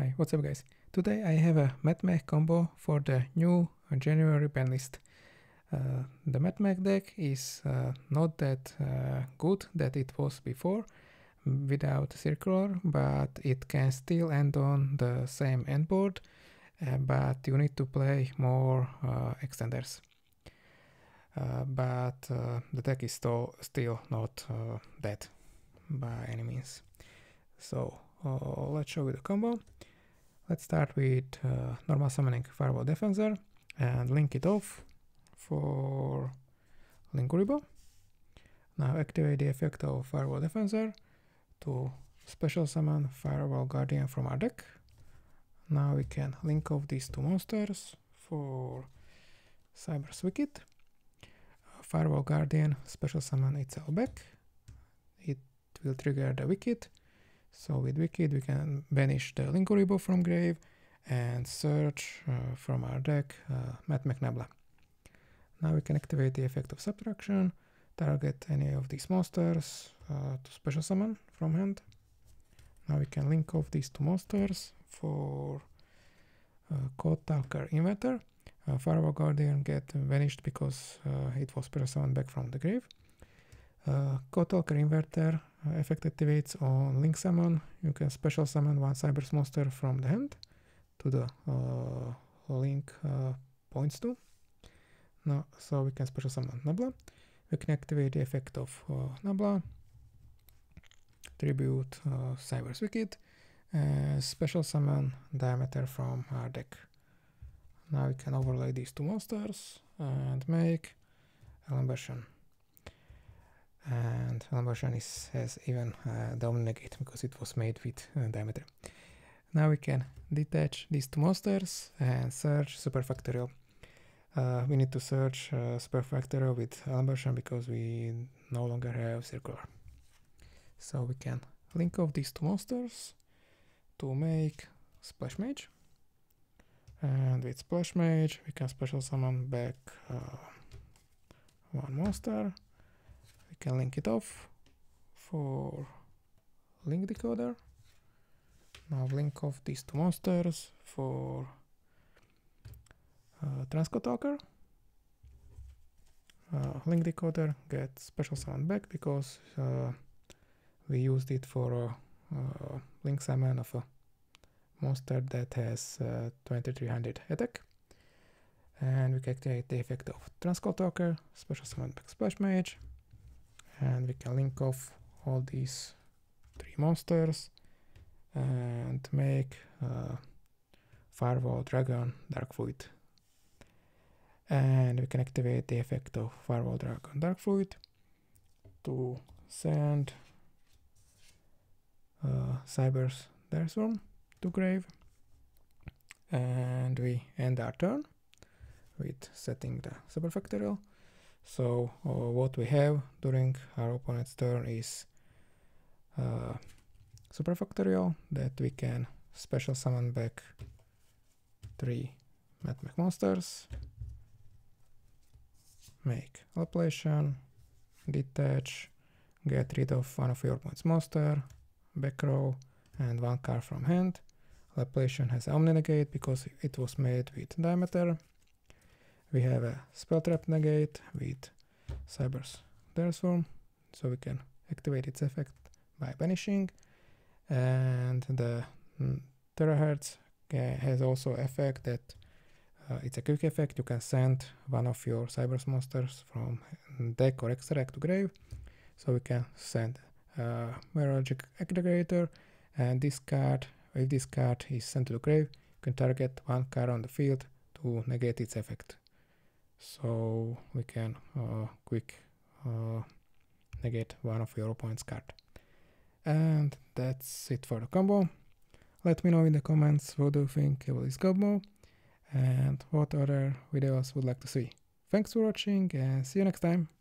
Hi, what's up guys? Today I have a Mathmech combo for the new January banlist. Uh, the Mathmech deck is uh, not that uh, good that it was before without circular, but it can still end on the same endboard, uh, but you need to play more uh, extenders. Uh, but the deck is still, still not dead by any means. So let's show you the combo. Let's start with uh, normal summoning Firewall Defensor and link it off for Linkuriboh. Now activate the effect of Firewall Defensor to special summon Firewall Guardian from our deck. Now we can link off these two monsters for Cyberse Wicckid. Firewall Guardian special summon itself back. It will trigger the Wicckid so with Wicckid we can banish the Linkuriboh from grave and search uh, from our deck uh, Mathmech Nabla. Now we can activate the effect of subtraction, target any of these monsters uh, to special summon from hand. Now we can link off these two monsters for uh, Code Talker Inverted. Uh, Firewall Guardian get vanished because uh, it was special summoned back from the grave. Uh, Code Talker Inverted effect activates on Link Summon. You can special summon one Cyberse monster from the hand to the uh, Link uh, points to. Now, so we can special summon Nabla. We can activate the effect of uh, Nabla, tribute uh, Cyberse Wicckid, special summon Diameter from our deck. Now we can overlay these two monsters and make version and Lamborghini has even uh, negate because it was made with uh, diameter. Now we can detach these two monsters and search superfactorial. Uh, we need to search uh, superfactorial with Lamborghini because we no longer have circular. So we can link off these two monsters to make Splash Mage. And with Splash Mage we can special summon back uh, one monster can link it off for link decoder. Now link off these two monsters for uh, transcode talker. Uh, link decoder gets special summon back because uh, we used it for a, a link summon of a monster that has uh, 2300 attack. And we can activate the effect of transcode talker, special summon back splash mage, and we can link off all these three monsters and make uh, firewall dragon dark fluid. And we can activate the effect of firewall dragon dark fluid to send uh, Cyberse Desavewurm to grave. And we end our turn with setting the superfactorial so uh, what we have during our opponent's turn is uh, superfactorial that we can special summon back three Mathmech monsters, make Laplacian, detach, get rid of one of your opponent's monster, back row, and one card from hand. Laplacian has Omni Negate because it was made with diameter we have a spell trap negate with Cyberse Desavewurm, so we can activate its effect by banishing. And the mm, terahertz has also effect that uh, it's a quick effect. You can send one of your Cyberse monsters from deck or extra deck to grave. So we can send a Mirologic Aggregator and this card, if this card is sent to the grave, you can target one card on the field to negate its effect so we can uh, quick uh, negate one of your opponent's card. And that's it for the combo. Let me know in the comments what do you think about this combo and what other videos would like to see. Thanks for watching and see you next time.